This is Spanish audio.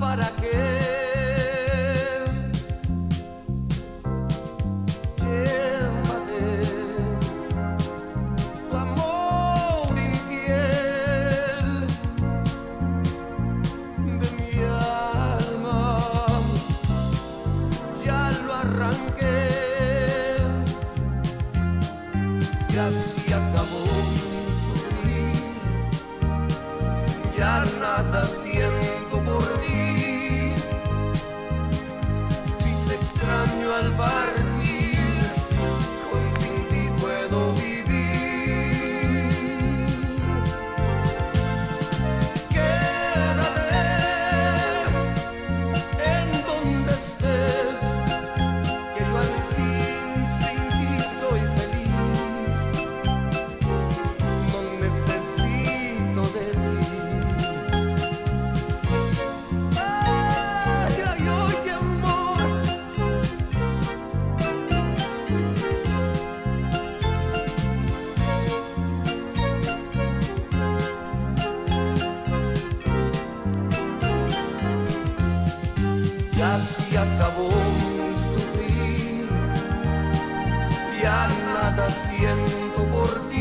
para qué. Llévate tu amor infiel de mi alma. Ya lo arranqué. Ya se acabó mi sufrir. Ya nada. así acabó su vida. Ya nada siento por ti.